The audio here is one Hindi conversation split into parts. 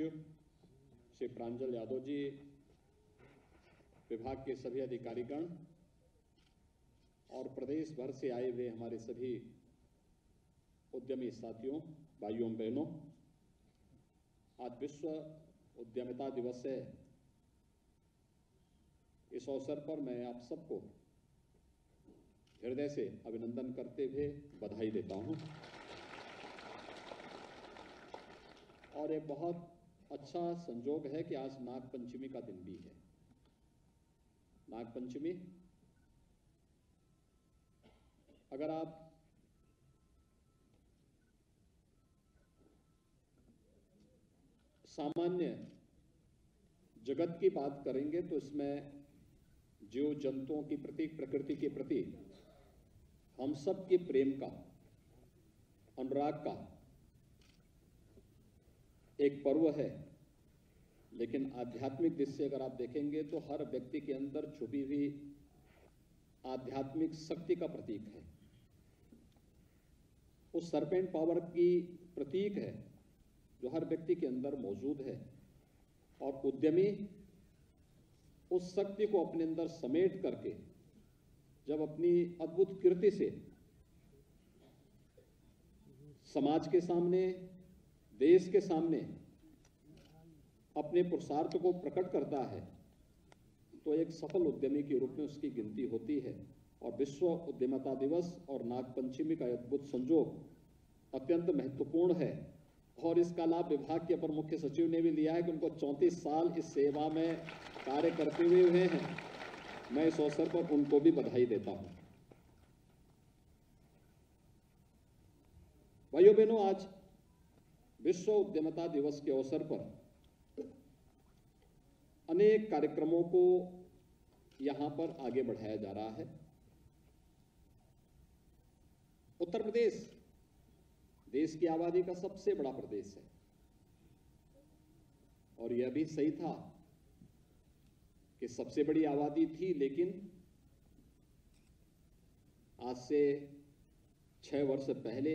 श्री प्रांजल यादव जी, विभाग के सभी अधिकारीगण और प्रदेश भर से आए हुए हमारे सभी उद्यमी साथियों, भाइयों, बहनों, आज विश्व उद्यमिता दिवस है। इस अवसर पर मैं आप सबको हृदय से अभिनंदन करते हुए बधाई देता हूँ। और एक बहुत अच्छा संजोग है कि आज नाग पंचमी का दिन भी है। नाग पंचमी अगर आप सामान्य जगत की बात करेंगे तो इसमें जीव जंतुओं की प्रति प्रकृति के प्रति हम सब के प्रेम का, अनुराग का एक पर्व है। लेकिन आध्यात्मिक दृष्टि अगर आप देखेंगे तो हर व्यक्ति के अंदर छुपी हुई आध्यात्मिक शक्ति का प्रतीक है। उस सरपेंट पावर की प्रतीक है जो हर व्यक्ति के अंदर मौजूद है। और उद्यमी उस शक्ति को अपने अंदर समेट करके जब अपनी अद्भुत कृति से समाज के सामने देश के सामने अपने पुरुषार्थ को प्रकट करता है तो एक सफल उद्यमी के रूप में उसकी गिनती होती है। और विश्व उद्यमता दिवस और नागपंचमी का अद्भुत संजोग अत्यंत महत्वपूर्ण है। और इसका लाभ विभाग के अपर मुख्य सचिव ने भी लिया है कि उनको चौंतीस साल इस सेवा में कार्य करते हुए हुए हैं। मैं इस अवसर पर उनको भी बधाई देता हूँ। भाइयों बहनों आज विश्व उद्यमता दिवस के अवसर पर अनेक कार्यक्रमों को यहाँ पर आगे बढ़ाया जा रहा है। उत्तर प्रदेश देश की आबादी का सबसे बड़ा प्रदेश है। और यह भी सही था कि सबसे बड़ी आबादी थी, लेकिन आज से छह वर्ष पहले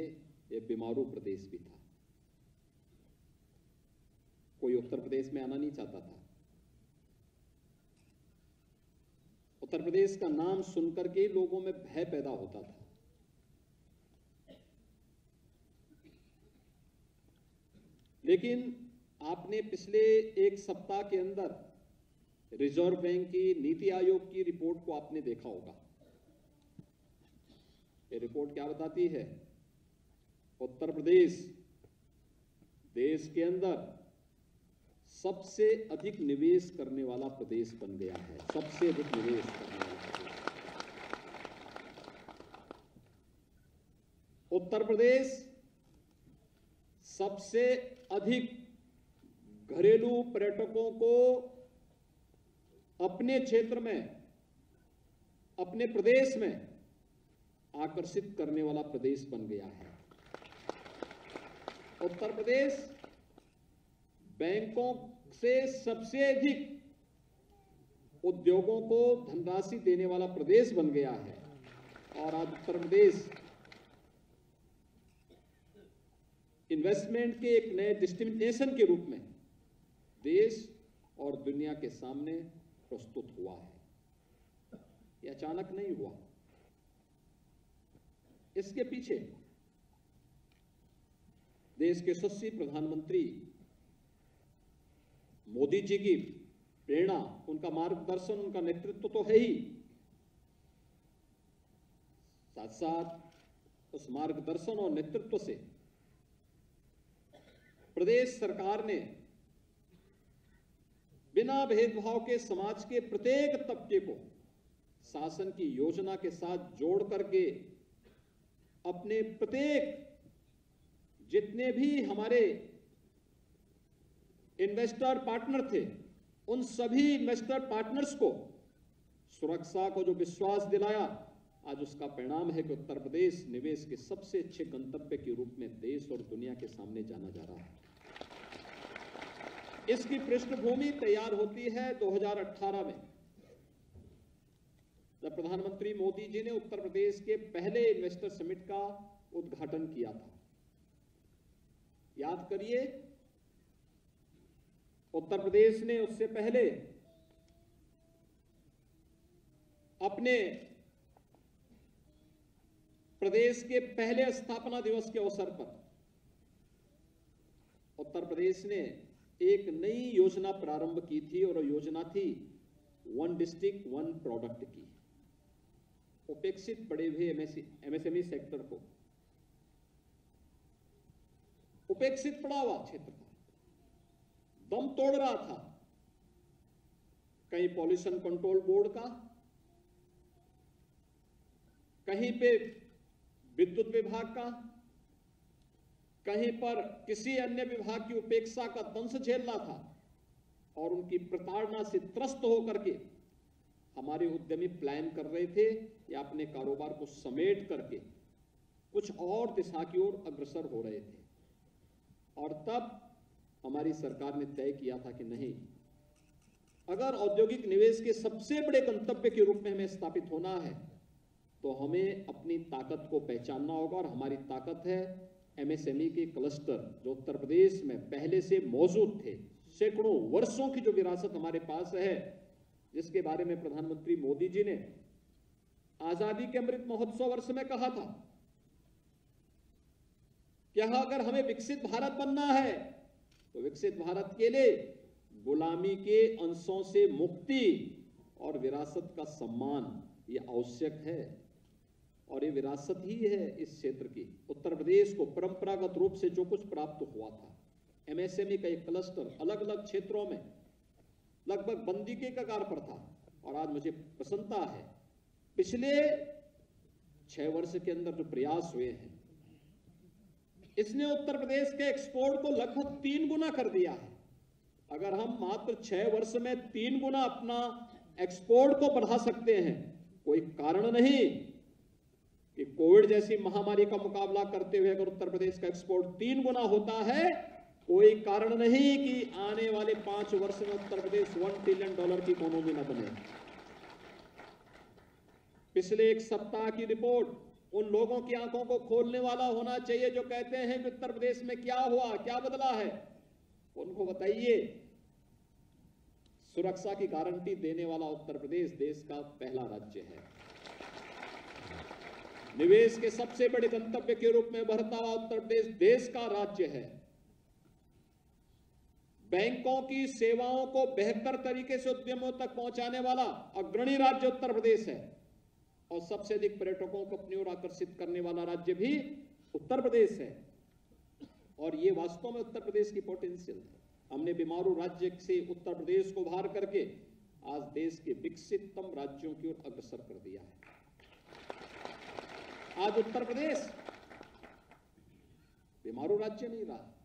यह बीमारू प्रदेश भी था। कोई उत्तर प्रदेश में आना नहीं चाहता था। उत्तर प्रदेश का नाम सुनकर के लोगों में भय पैदा होता था। लेकिन आपने पिछले एक सप्ताह के अंदर रिज़र्व बैंक की नीति आयोग की रिपोर्ट को आपने देखा होगा। ये रिपोर्ट क्या बताती है? उत्तर प्रदेश देश के अंदर सबसे अधिक निवेश करने वाला प्रदेश बन गया है। सबसे अधिक निवेश करने वाला प्रदेश। उत्तर प्रदेश सबसे अधिक घरेलू पर्यटकों को अपने क्षेत्र में, अपने प्रदेश में आकर्षित करने वाला प्रदेश बन गया है। उत्तर प्रदेश बैंकों से सबसे अधिक उद्योगों को धनराशि देने वाला प्रदेश बन गया है। और आज उत्तर प्रदेश इन्वेस्टमेंट के एक नए डिस्टिनेशन के रूप में देश और दुनिया के सामने प्रस्तुत हुआ है। यह अचानक नहीं हुआ। इसके पीछे देश के यशस्वी प्रधानमंत्री मोदी जी की प्रेरणा, उनका मार्गदर्शन, उनका नेतृत्व तो है ही। साथ साथ उस मार्गदर्शन और नेतृत्व से प्रदेश सरकार ने बिना भेदभाव के समाज के प्रत्येक तबके को शासन की योजना के साथ जोड़ करके अपने प्रत्येक जितने भी हमारे इन्वेस्टर पार्टनर थे, उन सभी इन्वेस्टर पार्टनर्स को सुरक्षा को जो विश्वास दिलाया, आज उसका परिणाम है कि उत्तर प्रदेश निवेश के सबसे अच्छे गंतव्य के रूप में देश और दुनिया के सामने जाना जा रहा है। इसकी पृष्ठभूमि तैयार होती है 2018 में। जब प्रधानमंत्री मोदी जी ने उत्तर प्रदेश के पहले इन्वेस्टर समिट का उद्घाटन किया था, याद करिए उत्तर प्रदेश ने उससे पहले अपने प्रदेश के पहले स्थापना दिवस के अवसर पर उत्तर प्रदेश ने एक नई योजना प्रारंभ की थी और योजना थी वन डिस्ट्रिक्ट वन प्रोडक्ट की। उपेक्षित पड़े हुए एमएसएमई सेक्टर को। उपेक्षित पड़ा हुआ क्षेत्र था दम तोड़ रहा था। कहीं पॉल्यूशन कंट्रोल बोर्ड का, कहीं पे विद्युत विभाग का, कहीं पर किसी अन्य विभाग की उपेक्षा का दंश झेलना था और उनकी प्रताड़ना से त्रस्त होकर के हमारे उद्यमी प्लान कर रहे थे या अपने कारोबार को समेट करके कुछ और दिशा की ओर अग्रसर हो रहे थे। और तब हमारी सरकार ने तय किया था कि नहीं। अगर औद्योगिक निवेश के सबसे बड़े गंतव्य के रूप में हमें स्थापित होना है तो हमें अपनी ताकत को पहचानना होगा और हमारी ताकत है एमएसएमई के क्लस्टर, जो उत्तर प्रदेश में पहले से मौजूद थे, सैकड़ों वर्षों की जो विरासत हमारे पास है, जिसके बारे में प्रधानमंत्री मोदी जी ने आज़ादी के अमृत महोत्सव वर्ष में कहा था। कि अगर हमें विकसित भारत बनना है तो विकसित भारत के लिए गुलामी के अंशों से मुक्ति और विरासत का सम्मान ये आवश्यक है। और ये विरासत ही है इस क्षेत्र की। उत्तर प्रदेश को परंपरागत रूप से जो कुछ प्राप्त हुआ था। एमएसएमई का एक क्लस्टर अलग अलग क्षेत्रों में लगभग बंदी के कगार पर था। और आज मुझे प्रसन्नता है, पिछले छह वर्ष के अंदर जो प्रयास हुए हैं इसने उत्तर प्रदेश के एक्सपोर्ट को लगभग तीन गुना कर दिया है। अगर हम मात्र छह वर्ष में तीन गुना अपना एक्सपोर्ट को बढ़ा सकते हैं, कोई कारण नहीं कि कोविड जैसी महामारी का मुकाबला करते हुए अगर उत्तर प्रदेश का एक्सपोर्ट तीन गुना होता है, कोई कारण नहीं कि आने वाले पाँच वर्ष में Uttar Pradesh one trillion dollar की इकोनॉमी न बने। पिछले एक सप्ताह की रिपोर्ट उन लोगों की आँखों को खोलने वाला होना चाहिए जो कहते हैं कि उत्तर प्रदेश में क्या हुआ, क्या बदला है। उनको बताइए। सुरक्षा की गारंटी देने वाला उत्तर प्रदेश देश का पहला राज्य है। निवेश के सबसे बड़े गंतव्य के रूप में बढ़ता हुआ उत्तर प्रदेश देश का राज्य है। बैंकों की सेवाओं को बेहतर तरीके से उद्यमों तक पहुँचाने वाला अग्रणी राज्य उत्तर प्रदेश है। और सबसे अधिक पर्यटकों को अपनी ओर आकर्षित करने वाला राज्य भी उत्तर प्रदेश है। और ये वास्तव में उत्तर प्रदेश की पोटेंशियल है। हमने बीमारू राज्य से उत्तर प्रदेश को बाहर करके आज देश के विकसिततम राज्यों की ओर अग्रसर कर दिया है। आज उत्तर प्रदेश बीमारू राज्य नहीं रहा।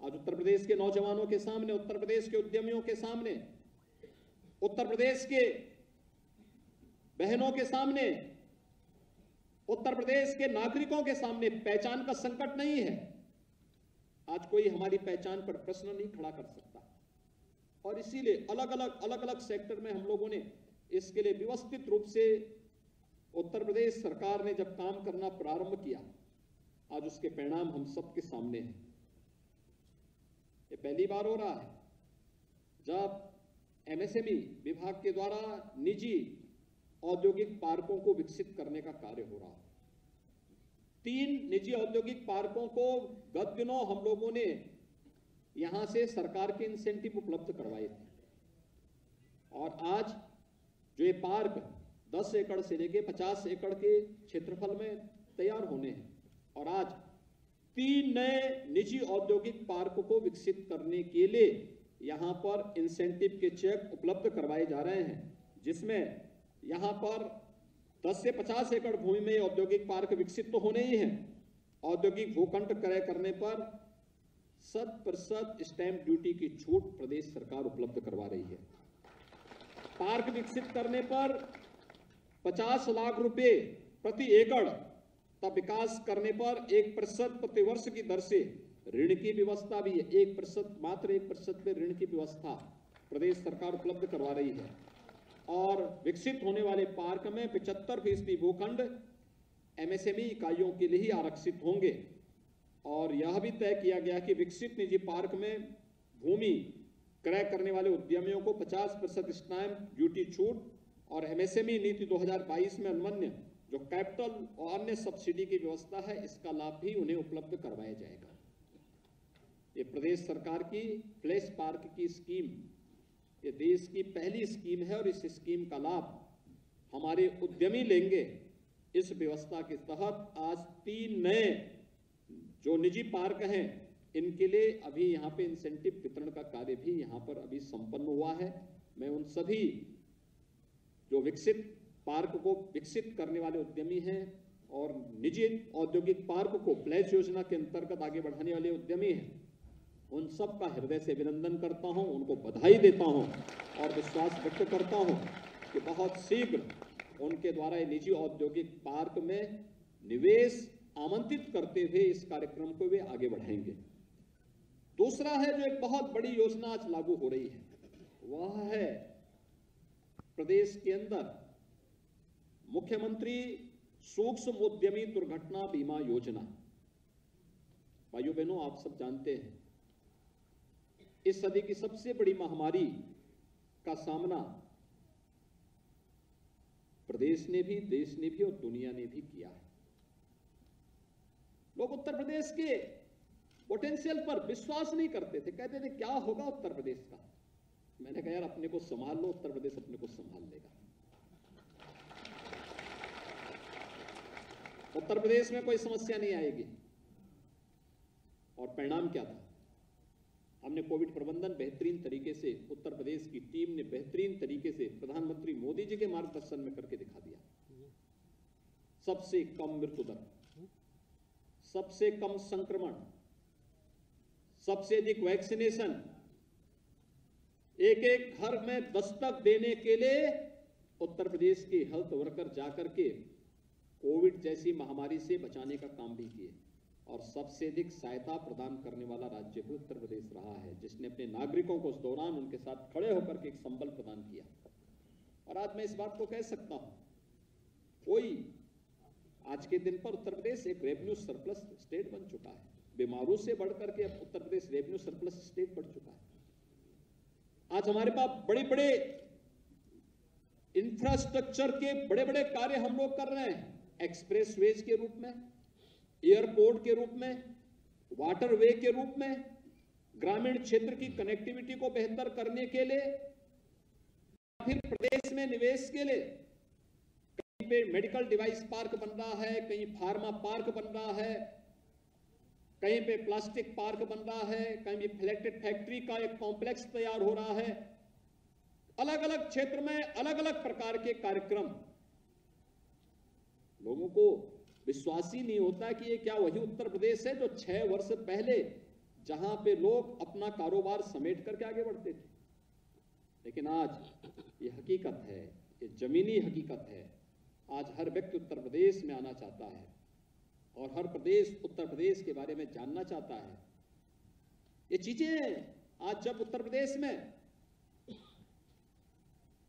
आज उत्तर प्रदेश के नौजवानों के सामने, उत्तर प्रदेश के उद्यमियों के सामने, उत्तर प्रदेश के बहनों के सामने, उत्तर प्रदेश के नागरिकों के सामने पहचान का संकट नहीं है। आज कोई हमारी पहचान पर प्रश्न नहीं खड़ा कर सकता। और इसीलिए अलग अलग अलग अलग सेक्टर में हम लोगों ने इसके लिए व्यवस्थित रूप से उत्तर प्रदेश सरकार ने जब काम करना प्रारंभ किया, आज उसके परिणाम हम सबके सामने हैं। ये पहली बार हो रहा है। जब एमएसएमई विभाग के द्वारा निजी औद्योगिक पार्कों को विकसित करने का कार्य हो रहा है। तीन निजी औद्योगिक पार्कों को गत दिनों हम लोगों ने यहाँ से सरकार के इंसेंटिव उपलब्ध करवाए थे। और आज जो ये पार्क दस एकड़ से लेके पचास एकड़ के क्षेत्रफल में तैयार होने हैं, और आज तीन नए निजी औद्योगिक पार्क को विकसित करने के लिए यहाँ पर इंसेंटिव के चेक उपलब्ध करवाए जा रहे हैं, जिसमें यहाँ पर 10 से 50 एकड़ भूमि में औद्योगिक पार्क विकसित तो होने ही है। औद्योगिक भूखंड क्रय करने पर शत प्रतिशत स्टैंप ड्यूटी की छूट प्रदेश सरकार उपलब्ध करवा रही है। पार्क विकसित करने पर पचास लाख रुपए प्रति एकड़ का विकास करने पर एक प्रतिशत प्रतिवर्ष की दर से ऋण की व्यवस्था भी है। एक प्रतिशत, मात्र एक प्रतिशत में ऋण की व्यवस्था प्रदेश सरकार उपलब्ध करवा रही है। और विकसित होने वाले पार्क में पिछहत्तर फ़ीसदी भूखंड एमएसएमई इकाइयों के लिए ही आरक्षित होंगे। और यह भी तय किया गया कि विकसित निजी पार्क में भूमि क्रय करने वाले उद्यमियों को 50 प्रतिशत स्टैम्प, ड्यूटी छूट और एमएसएमई नीति 2022 में अनुमन्य, जो कैपिटल और अन्य सब्सिडी की व्यवस्था है, इसका लाभ भी उन्हें उपलब्ध करवाया जाएगा। ये प्रदेश सरकार की फ्लैश पार्क की स्कीम ये देश की पहली स्कीम है और इस स्कीम का लाभ हमारे उद्यमी लेंगे। इस व्यवस्था के तहत आज तीन नए जो निजी पार्क हैं, इनके लिए अभी यहाँ पे इंसेंटिव वितरण का कार्य भी यहाँ पर अभी संपन्न हुआ है। मैं उन सभी जो विकसित पार्क को विकसित करने वाले उद्यमी हैं और निजी औद्योगिक पार्क को प्लेस योजना के अंतर्गत आगे बढ़ाने वाले उद्यमी हैं उन सब का हृदय से अभिनंदन करता हूँ, उनको बधाई देता हूँ और विश्वास व्यक्त करता हूँ कि बहुत शीघ्र उनके द्वारा निजी औद्योगिक पार्क में निवेश आमंत्रित करते हुए इस कार्यक्रम को वे आगे बढ़ाएँगे। दूसरा है जो एक बहुत बड़ी योजना आज लागू हो रही है, वह है प्रदेश के अंदर मुख्यमंत्री सूक्ष्म उद्यमी दुर्घटना बीमा योजना। भाइयों बहनों आप सब जानते हैं इस सदी की सबसे बड़ी महामारी का सामना प्रदेश ने भी, देश ने भी और दुनिया ने भी किया है। लोग उत्तर प्रदेश के पोटेंशियल पर विश्वास नहीं करते थे। कहते थे, क्या होगा उत्तर प्रदेश का? मैंने कहा, यार, अपने को संभाल लो, उत्तर प्रदेश अपने को संभाल लेगा। उत्तर प्रदेश में कोई समस्या नहीं आएगी। और परिणाम क्या था? हमने कोविड प्रबंधन बेहतरीन तरीके से उत्तर प्रदेश की टीम ने बेहतरीन तरीके से प्रधानमंत्री मोदी जी के मार्गदर्शन में करके दिखा दिया। सबसे कम मृत्यु दर, सबसे कम संक्रमण, सबसे अधिक वैक्सीनेशन एक एक घर में दस्तक देने के लिए उत्तर प्रदेश के हेल्थ वर्कर जाकर के कोविड जैसी महामारी से बचाने का काम भी किए। और सबसे अधिक सहायता प्रदान करने वाला राज्य भी उत्तर प्रदेश रहा है, जिसने अपने नागरिकों को उस दौरान उनके साथ खड़े होकर के एक संबल प्रदान किया। और आज मैं इस बात को कह सकता हूँ, कोई आज के दिन पर उत्तर प्रदेश एक रेवेन्यू सरप्लस स्टेट बन चुका है। बीमारों से बढ़कर के Uttar Pradesh revenue surplus state बढ़ चुका है। आज हमारे पास बड़े बड़े इंफ्रास्ट्रक्चर के बड़े बड़े कार्य हम लोग कर रहे हैं एक्सप्रेस वेज के रूप में एयरपोर्ट के रूप में वाटरवे के रूप में, ग्रामीण क्षेत्र की कनेक्टिविटी को बेहतर करने के लिए, फिर प्रदेश में निवेश के लिए, कहीं पे मेडिकल डिवाइस पार्क बन रहा है, कहीं फार्मा पार्क बन रहा है, कहीं पे प्लास्टिक पार्क बन रहा है, कहीं भी फ्लैटेड फैक्ट्री का एक कॉम्प्लेक्स तैयार हो रहा है। अलग अलग क्षेत्र में अलग अलग प्रकार के कार्यक्रम। लोगों को विश्वास ही नहीं होता कि ये क्या वही उत्तर प्रदेश है जो छह वर्ष पहले जहाँ पे लोग अपना कारोबार समेट करके आगे बढ़ते थे। लेकिन आज ये हकीकत है, ये जमीनी हकीकत है। आज हर व्यक्ति उत्तर प्रदेश में आना चाहता है और हर प्रदेश उत्तर प्रदेश के बारे में जानना चाहता है। ये चीज़ें आज जब उत्तर प्रदेश में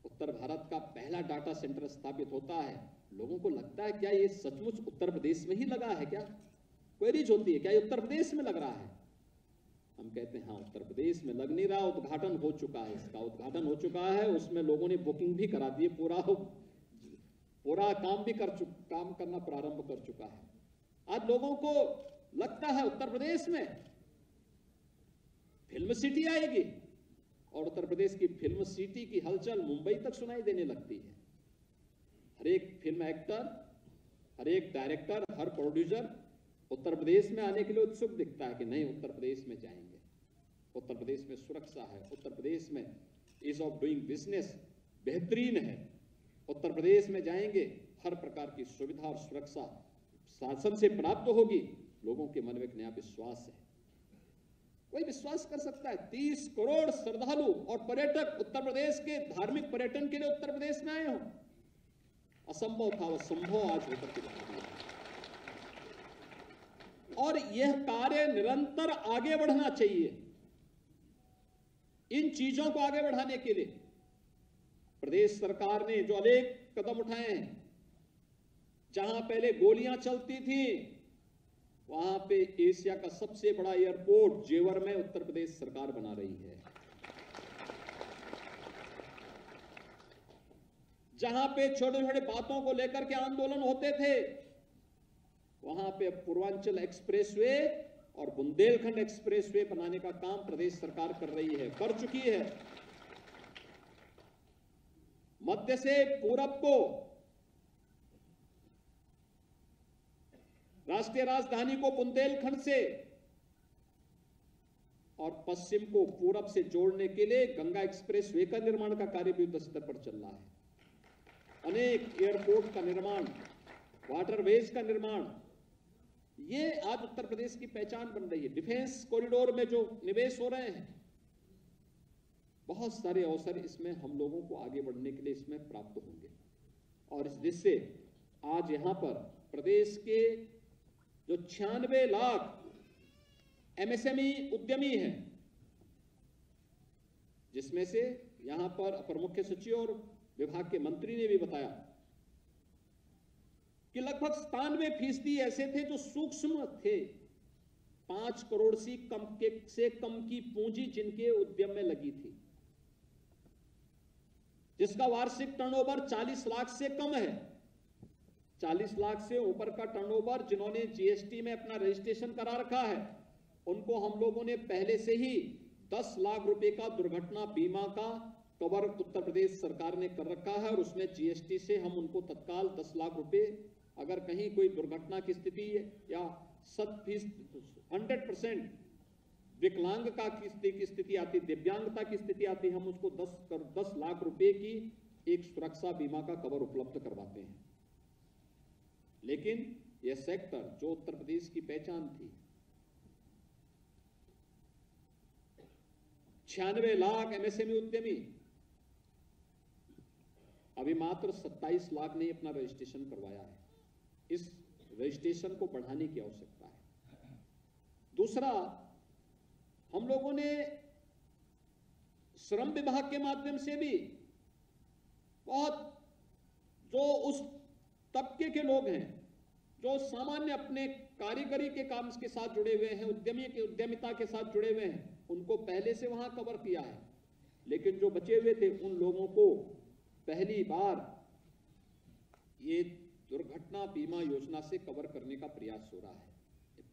उत्तर भारत का पहला डाटा सेंटर स्थापित होता है। लोगों को लगता है, क्या ये सचमुच उत्तर प्रदेश में ही लगा है क्या? क्वेरीज होती है, क्या ये उत्तर प्रदेश में लग रहा है? हम कहते हैं हाँ उत्तर प्रदेश में लग नहीं रहा, उद्घाटन हो चुका है, इसका उद्घाटन हो चुका है, उसमें लोगों ने बुकिंग भी करा दी पूरा पूरा काम भी कर चुका, काम करना प्रारंभ कर चुका है। आज लोगों को लगता है उत्तर प्रदेश में, फ़िल्म सिटी आएगी। और उत्तर प्रदेश की फ़िल्म सिटी की हलचल मुंबई तक सुनाई देने लगती है। हर एक फ़िल्म एक्टर, हर एक डायरेक्टर, हर प्रोड्यूसर उत्तर प्रदेश में आने के लिए उत्सुक दिखता है कि नहीं, उत्तर प्रदेश में जाएँगे। उत्तर प्रदेश में सुरक्षा है, उत्तर प्रदेश में इज़ ऑफ़ डूइंग बिज़नेस बेहतरीन है। उत्तर प्रदेश में जाएँगे, हर प्रकार की सुविधा और सुरक्षा शासन से प्राप्त होगी। लोगों के मन में एक नया विश्वास है। कोई विश्वास कर सकता है? तीस करोड़ श्रद्धालु और पर्यटक उत्तर प्रदेश के धार्मिक पर्यटन के लिए उत्तर प्रदेश में आए हो। असंभव था वह संभव आज होकर के और यह कार्य निरंतर आगे बढ़ना चाहिए। इन चीज़ों को आगे बढ़ाने के लिए प्रदेश सरकार ने जो अनेक कदम उठाए हैं, जहाँ पहले गोलियाँ चलती थी वहाँ पे एशिया का सबसे बड़ा एयरपोर्ट जेवर में उत्तर प्रदेश सरकार बना रही है। जहाँ पे छोटे छोटे बातों को लेकर के आंदोलन होते थे, वहाँ पे पूर्वांचल एक्सप्रेसवे और बुंदेलखंड एक्सप्रेसवे बनाने का काम प्रदेश सरकार कर रही है, कर चुकी है। मध्य से पूरब को राष्ट्रीय राजधानी को बुंदेलखंड से और पश्चिम को पूरब से जोड़ने के लिए गंगा एक्सप्रेस वे का निर्माण का कार्य भी युद्ध स्तर पर चल रहा है। अनेक एयरपोर्ट का निर्माण वाटरवेज का निर्माण, ये आज उत्तर प्रदेश की पहचान बन रही है। डिफेंस कॉरिडोर में जो निवेश हो रहे हैं, बहुत सारे अवसर इसमें हम लोगों को आगे बढ़ने के लिए इसमें प्राप्त होंगे। और इस जिससे आज यहाँ पर प्रदेश के जो छियानवे लाख एमएसएमई उद्यमी हैं, जिसमें से यहाँ पर अपर मुख्य सचिव और विभाग के मंत्री ने भी बताया कि लगभग सतानवे फ़ीसदी ऐसे थे जो सूक्ष्म थे। पाँच करोड़ सी कम के, से कम की पूंजी जिनके उद्यम में लगी थी, जिसका वार्षिक टर्नओवर 40 लाख से कम है। 40 लाख से ऊपर का टर्नओवर जिन्होंने जीएसटी में अपना रजिस्ट्रेशन करा रखा है उनको हम लोगों ने पहले से ही 10 लाख रुपए का दुर्घटना बीमा का कवर उत्तर प्रदेश सरकार ने कर रखा है और उसमें जीएसटी से हम उनको तत्काल 10 लाख रुपए अगर कहीं कोई दुर्घटना की स्थिति या हंड्रेड परसेंट विकलांग का की, की स्थिति आती दिव्यांगता की स्थिति आती हम उसको 10 कर 10 लाख रुपए की एक सुरक्षा बीमा का कवर उपलब्ध करवाते हैं। लेकिन यह सेक्टर जो उत्तर प्रदेश की पहचान थी, छियानवे लाख एमएसएमई उद्यमी, अभी मात्र 27 लाख ने अपना रजिस्ट्रेशन करवाया है। इस रजिस्ट्रेशन को बढ़ाने की आवश्यकता है। दूसरा, हम लोगों ने श्रम विभाग के माध्यम से भी बहुत जो उस तबके के लोग हैं जो सामान्य अपने कारीगरी के काम के साथ जुड़े हुए हैं, उद्यमी के, उद्यमिता के साथ जुड़े हुए हैं, उनको पहले से वहाँ कवर किया है। लेकिन जो बचे हुए थे, उन लोगों को पहली बार ये दुर्घटना बीमा योजना से कवर करने का प्रयास हो रहा है।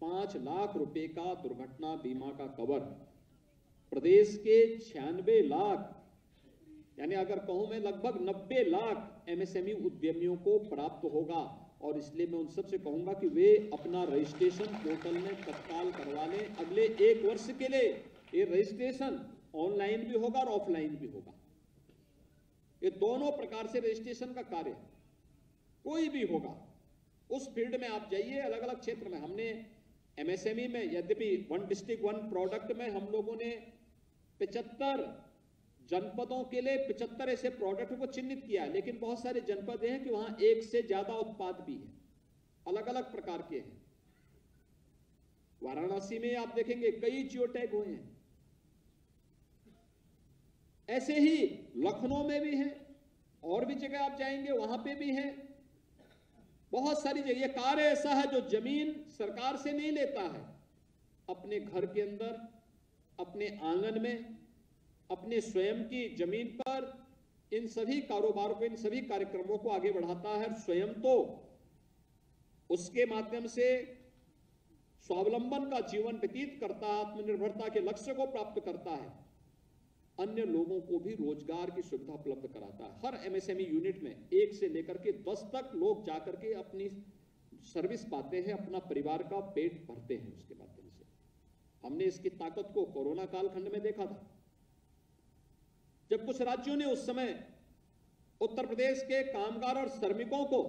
पाँच लाख रुपए का दुर्घटना बीमा का कवर प्रदेश के छियानवे लाख, यानी अगर कहूँ मैं, लगभग नब्बे लाख एमएसएमई उद्यमियों को प्राप्त होगा। और इसलिए मैं उन सबसे कहूँगा कि वे अपना रजिस्ट्रेशन पोर्टल में तत्काल करवा लें अगले एक वर्ष के लिए। ये रजिस्ट्रेशन ऑनलाइन भी होगा और ऑफलाइन भी होगा। ये दोनों प्रकार से रजिस्ट्रेशन का कार्य कोई भी होगा, उस फ़ील्ड में आप जाइए अलग अलग क्षेत्र में। हमने एमएसएमई में, यद्यपि वन डिस्ट्रिक्ट, वन प्रोडक्ट में हम लोगों ने पिचहत्तर जनपदों के लिए पिचहत्तर ऐसे प्रोडक्ट को चिन्हित किया है, लेकिन बहुत सारे जनपद हैं कि वहाँ एक से ज़्यादा उत्पाद भी है अलग अलग प्रकार के हैं। वाराणसी में आप देखेंगे कई जियो टैग हुए हैं। ऐसे ही लखनऊ में भी हैं, और भी जगह आप जाएँगे, वहाँ पे भी हैं। बहुत सारी जगह, ये कार्य ऐसा है जो ज़मीन सरकार से नहीं लेता है। अपने घर के अंदर, अपने आँगन में अपने स्वयं की ज़मीन पर इन सभी कारोबारों को, इन सभी कार्यक्रमों को आगे बढ़ाता है स्वयं तो उसके माध्यम से स्वावलंबन का जीवन व्यतीत करता है आत्मनिर्भरता के लक्ष्य को प्राप्त करता है। अन्य लोगों को भी रोज़गार की सुविधा उपलब्ध कराता है। हर एमएसएमई यूनिट में एक से लेकर के दस तक लोग जाकर के अपनी सर्विस पाते हैं, अपना परिवार का पेट भरते हैं उसके माध्यम से। हमने इसकी ताकत को कोरोना कालखंड में देखा था। जब कुछ राज्यों ने उस समय उत्तर प्रदेश के कामगार और श्रमिकों को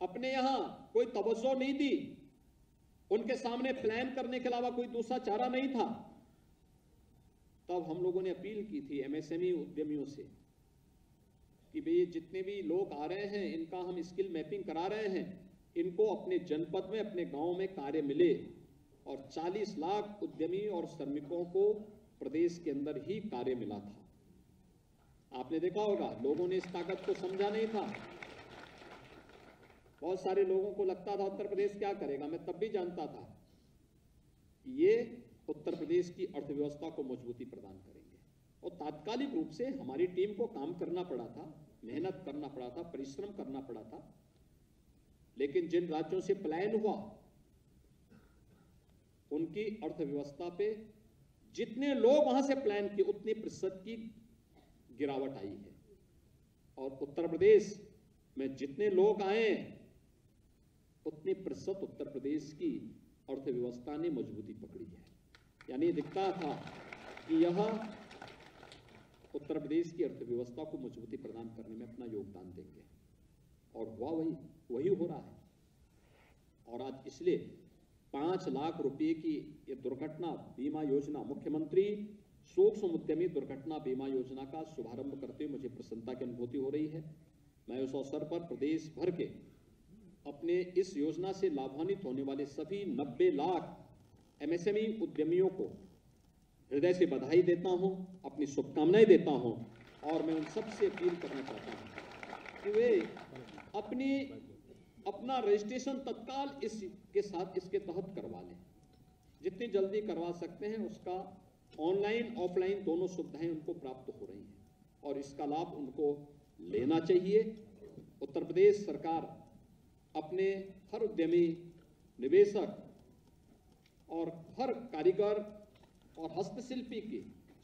अपने यहाँ कोई तवज्जो नहीं दी, उनके सामने प्लान करने के अलावा कोई दूसरा चारा नहीं था, तब हम लोगों ने अपील की थी एमएसएमई उद्यमियों से कि भाई जितने भी लोग आ रहे हैं, इनका हम स्किल मैपिंग करा रहे हैं, इनको अपने जनपद में, अपने गाँव में कार्य मिले और 40 लाख उद्यमी और श्रमिकों को प्रदेश के अंदर ही कार्य मिला था। आपने देखा होगा, लोगों ने इस ताकत को समझा नहीं था। बहुत सारे लोगों को लगता था, उत्तर प्रदेश क्या करेगा? मैं तब भी जानता था ये उत्तर प्रदेश की अर्थव्यवस्था को मजबूती प्रदान करेंगे। और तात्कालिक रूप से हमारी टीम को काम करना पड़ा था, मेहनत करना पड़ा था, परिश्रम करना पड़ा था। लेकिन जिन राज्यों से पलायन हुआ, उनकी अर्थव्यवस्था पे जितने लोग वहाँ से पलायन किए, उतने प्रतिशत की गिरावट आई है। और उत्तर प्रदेश में जितने लोग आए, उतने प्रतिशत उत्तर प्रदेश की अर्थव्यवस्था ने मजबूती पकड़ी है। यानी दिखता था कि यह उत्तर प्रदेश की अर्थव्यवस्था को मजबूती प्रदान करने में अपना योगदान देंगे। और हुआ वही वही हो रहा है। और आज इसलिए पाँच लाख रुपए की ये दुर्घटना बीमा योजना मुख्यमंत्री सूक्ष्म उद्यमी दुर्घटना बीमा योजना का शुभारंभ करते हुए मुझे प्रसन्नता की अनुभूति हो रही है। मैं उस अवसर पर प्रदेश भर के अपने इस योजना से लाभान्वित होने वाले सभी 90 लाख एमएसएमई उद्यमियों को हृदय से बधाई देता हूँ, अपनी शुभकामनाएँ देता हूँ और मैं उन सबसे अपील करना चाहता हूँ कि वे अपनी, अपना रजिस्ट्रेशन तत्काल इसके साथ इसके तहत करवा लें। जितनी जल्दी करवा सकते हैं उसका ऑनलाइन, ऑफलाइन दोनों सुविधाएँ उनको प्राप्त हो रही हैं और इसका लाभ उनको लेना चाहिए। उत्तर प्रदेश सरकार अपने हर उद्यमी, निवेशक और हर कारीगर और हस्तशिल्पी की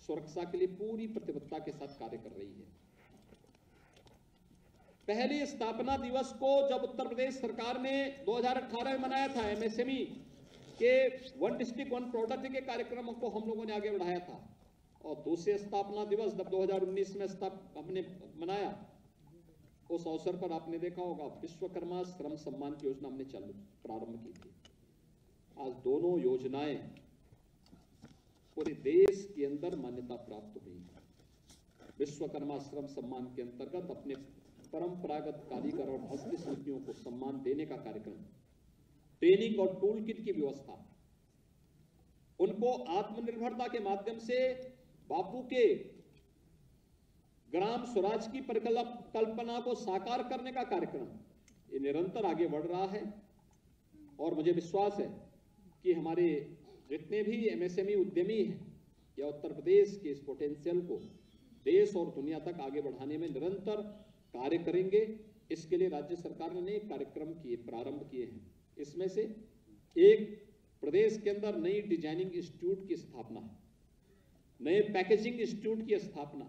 सुरक्षा के लिए पूरी प्रतिबद्धता के साथ कार्य कर रही है। पहले स्थापना दिवस को जब उत्तर प्रदेश सरकार ने 2018 में मनाया था एमएसएमई के वन डिस्ट्रिक्ट, वन प्रोडक्ट के कार्यक्रम को हम लोगों ने आगे बढ़ाया था। और दूसरे स्थापना दिवस जब 2019 में हमने मनाया, उस अवसर पर आपने देखा होगा, विश्वकर्मा श्रम सम्मान की योजना हमने चालू, प्रारंभ की थी। आज दोनों योजनाएँ पूरे देश के अंदर मान्यता प्राप्त हुई विश्वकर्मा श्रम सम्मान के अंतर्गत अपने परंपरागत कारीगर और हस्तशिल्पियों को सम्मान देने का कार्यक्रम ट्रेनिंग और टूल किट की व्यवस्था। उनको आत्मनिर्भरता के माध्यम से बापू के ग्राम स्वराज की परिकल्पना को साकार करने का कार्यक्रम। ये निरंतर आगे बढ़ रहा है और मुझे विश्वास है कि हमारे जितने भी एमएसएमई उद्यमी हैं या उत्तर प्रदेश के इस पोटेंशियल को देश और दुनिया तक आगे बढ़ाने में निरंतर कार्य करेंगे, इसके लिए राज्य सरकार ने कार्यक्रम किए, प्रारंभ किए हैं। इसमें से एक प्रदेश के अंदर नई डिज़ाइनिंग इंस्टीट्यूट की स्थापना नए पैकेजिंग इंस्टीट्यूट की स्थापना,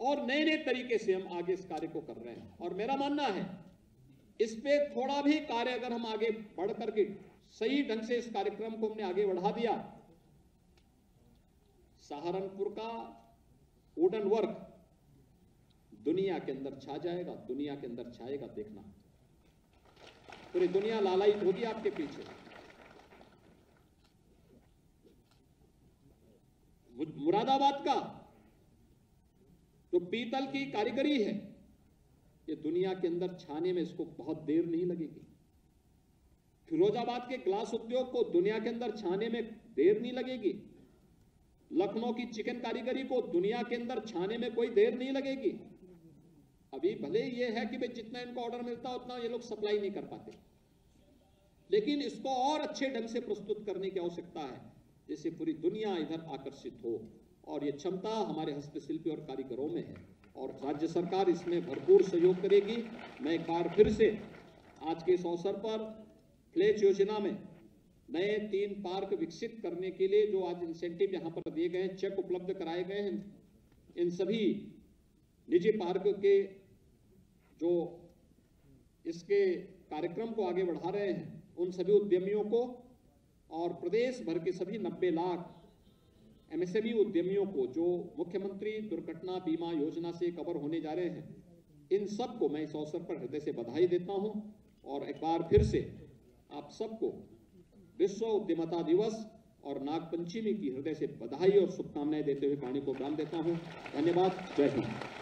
और नए नए तरीके से हम आगे इस कार्य को कर रहे हैं। और मेरा मानना है, इस पे थोड़ा भी कार्य अगर हम आगे बढ़ करके सही ढंग से इस कार्यक्रम को हमने आगे बढ़ा दिया, सहारनपुर का वुडन वर्क दुनिया के अंदर छा जाएगा, दुनिया के अंदर छाएगा देखना। पूरी दुनिया लालायित होगी आपके पीछे। मुरादाबाद का जो पीतल की कारीगरी है, ये दुनिया के अंदर छाने में इसको बहुत देर नहीं लगेगी। फिरोजाबाद के ग्लास उद्योग को दुनिया के अंदर छाने में देर नहीं लगेगी। लखनऊ की चिकन कारीगरी को दुनिया के अंदर छाने में कोई देर नहीं लगेगी। अभी भले ये है कि भाई जितना इनको ऑर्डर मिलता है उतना ये लोग सप्लाई नहीं कर पाते। लेकिन इसको और अच्छे ढंग से प्रस्तुत करने की आवश्यकता है, जिससे पूरी दुनिया इधर आकर्षित हो। और ये क्षमता हमारे हस्तशिल्पी और कारीगरों में है। और राज्य सरकार इसमें भरपूर सहयोग करेगी। मैं एक बार फिर से आज के इस अवसर पर फ्लेच योजना में नए तीन पार्क विकसित करने के लिए जो आज इंसेंटिव यहाँ पर दिए गए हैं चेक उपलब्ध कराए गए हैं, इन सभी निजी पार्क के जो इसके कार्यक्रम को आगे बढ़ा रहे हैं, उन सभी उद्यमियों को और प्रदेश भर के सभी 90 लाख एमएसएमई उद्यमियों को, जो मुख्यमंत्री दुर्घटना बीमा योजना से कवर होने जा रहे हैं, इन सबको मैं इस अवसर पर हृदय से बधाई देता हूँ। और एक बार फिर से आप सबको विश्व उद्यमता दिवस और नागपंचमी की हृदय से बधाई और शुभकामनाएँ देते हुए पानी को ज्ञान देता हूँ। धन्यवाद। जय हिंद।